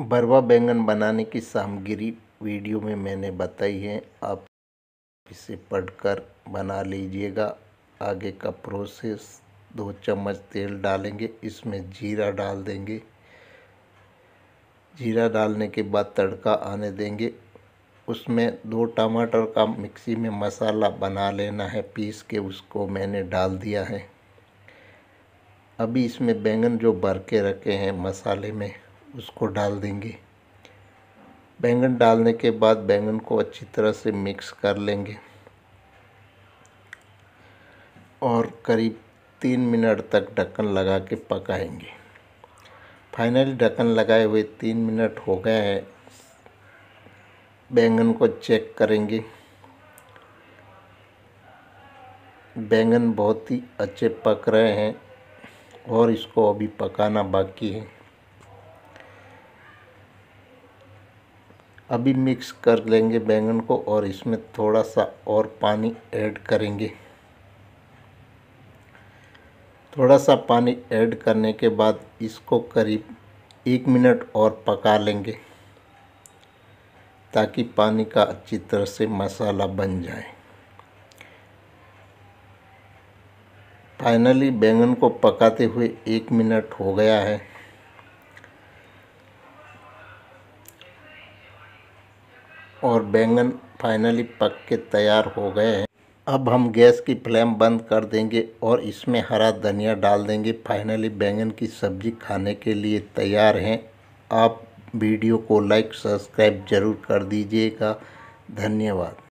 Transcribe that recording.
भरवा बैंगन बनाने की सामग्री वीडियो में मैंने बताई है। आप इसे पढ़कर बना लीजिएगा। आगे का प्रोसेस, दो चम्मच तेल डालेंगे, इसमें जीरा डाल देंगे। जीरा डालने के बाद तड़का आने देंगे। उसमें दो टमाटर का मिक्सी में मसाला बना लेना है, पीस के उसको मैंने डाल दिया है। अभी इसमें बैंगन जो भर के रखे हैं मसाले में उसको डाल देंगे। बैंगन डालने के बाद बैंगन को अच्छी तरह से मिक्स कर लेंगे। और करीब तीन मिनट तक ढक्कन लगा के पकाएँगे। फाइनली ढक्कन लगाए हुए तीन मिनट हो गए हैं। बैंगन को चेक करेंगे। बैंगन बहुत ही अच्छे पक रहे हैं और इसको अभी पकाना बाकी है। अभी मिक्स कर लेंगे बैंगन को और इसमें थोड़ा सा और पानी ऐड करेंगे। थोड़ा सा पानी ऐड करने के बाद इसको करीब एक मिनट और पका लेंगे ताकि पानी का अच्छी तरह से मसाला बन जाए। फाइनली बैंगन को पकाते हुए एक मिनट हो गया है। और बैंगन फाइनली पक के तैयार हो गए हैं। अब हम गैस की फ्लेम बंद कर देंगे और इसमें हरा धनिया डाल देंगे। फाइनली बैंगन की सब्ज़ी खाने के लिए तैयार हैं। आप वीडियो को लाइक सब्सक्राइब ज़रूर कर दीजिएगा। धन्यवाद।